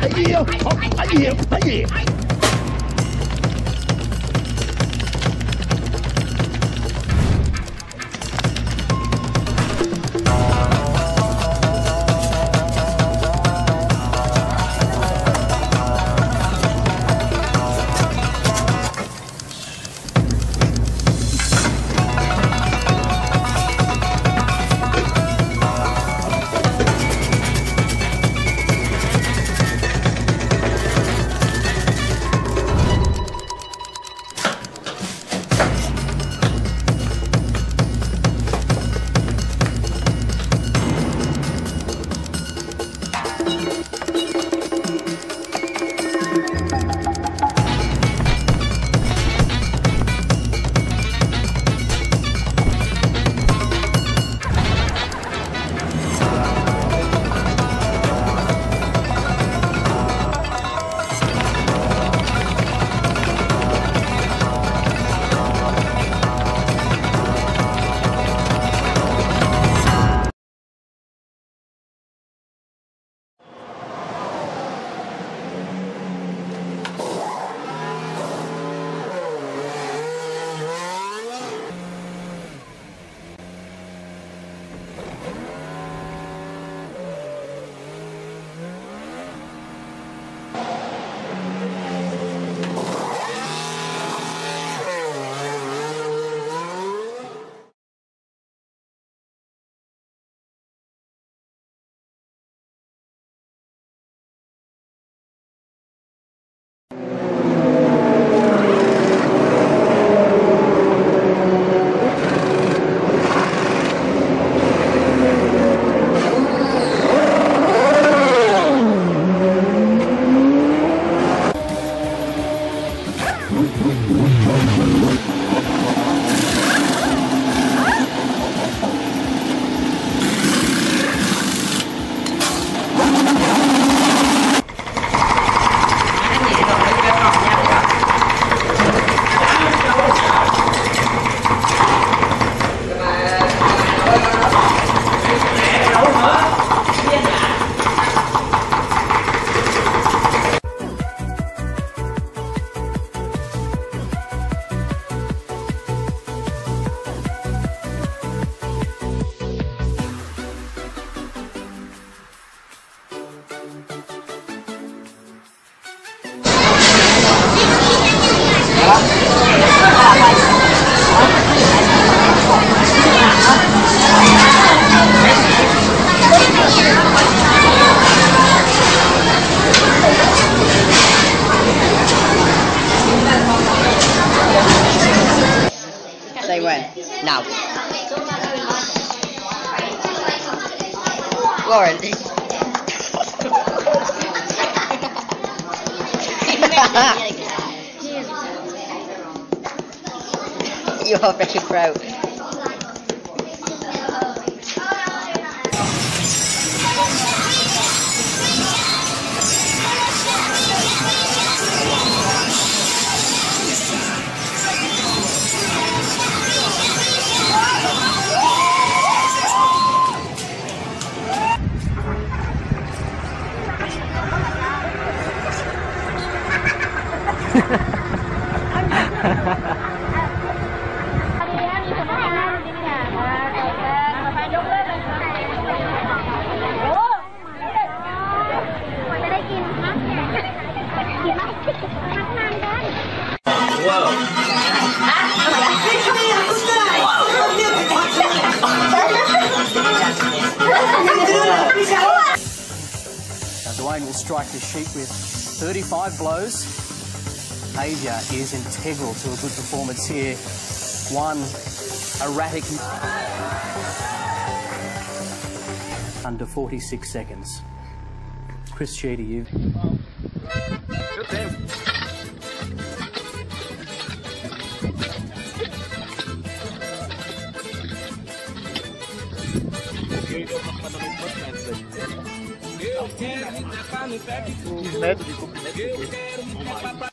哎呀！好เ呀，哎呀 Oh, my God. Lauren. you are very pro. Dwayne will strike the sheep with 35 blows. Behaviour is integral to a good performance here. One erratic under 46 seconds. Chris Sheedy, you. Forward, Fiz método de cumprimento de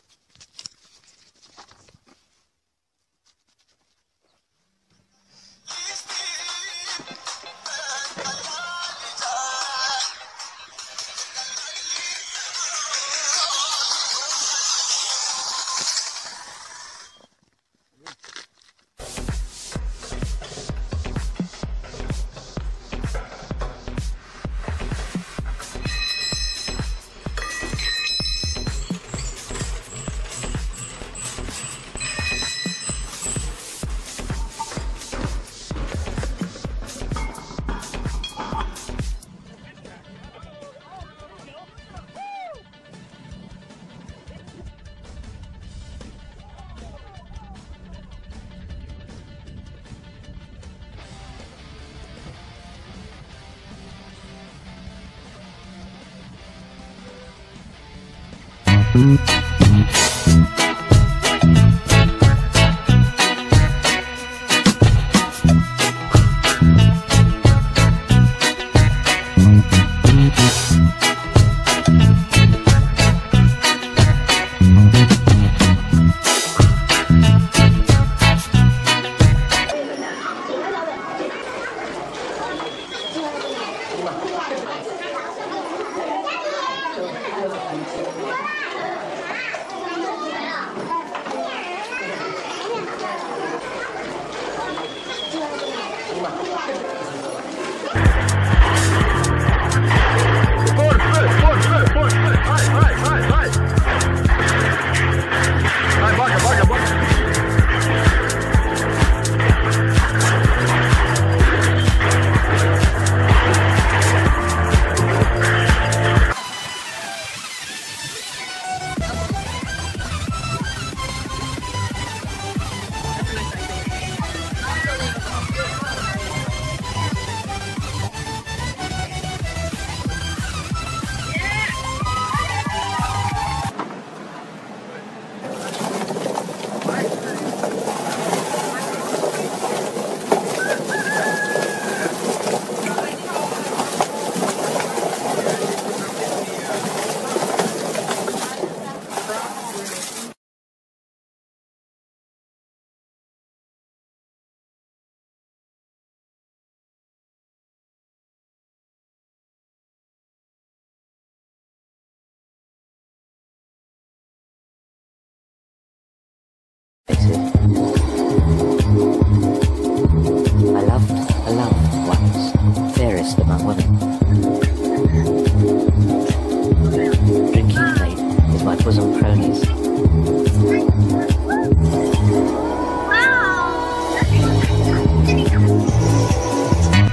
Mm-hmm.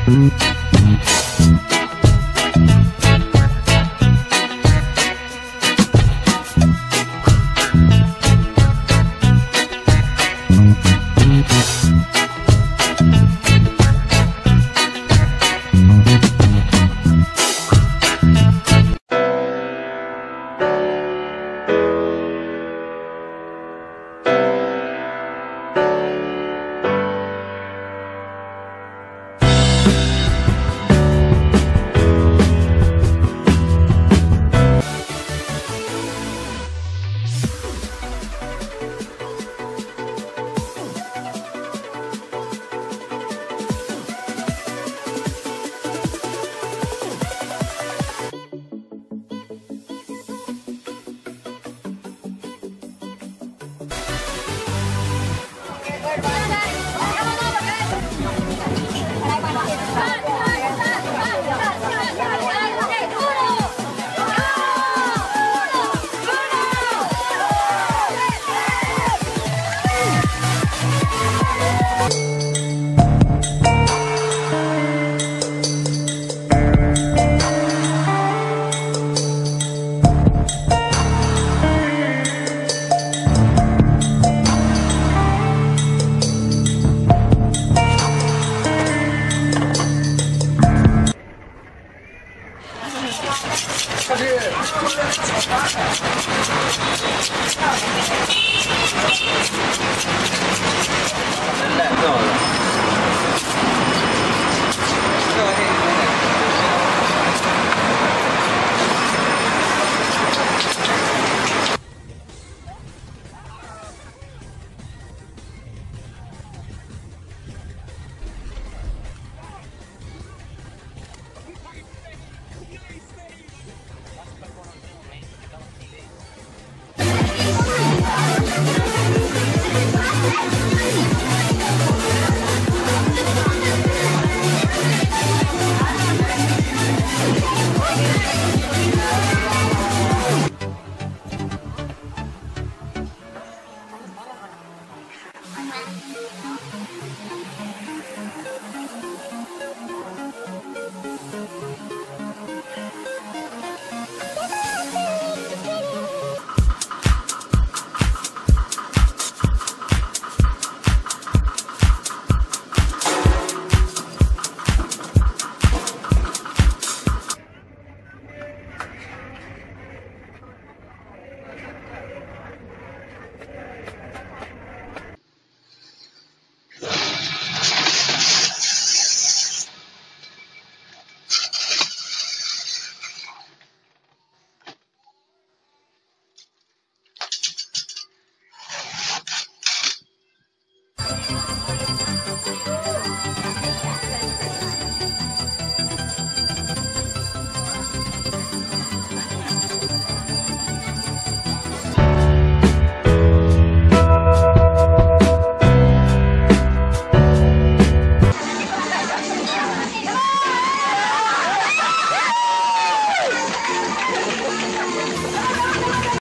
Wow.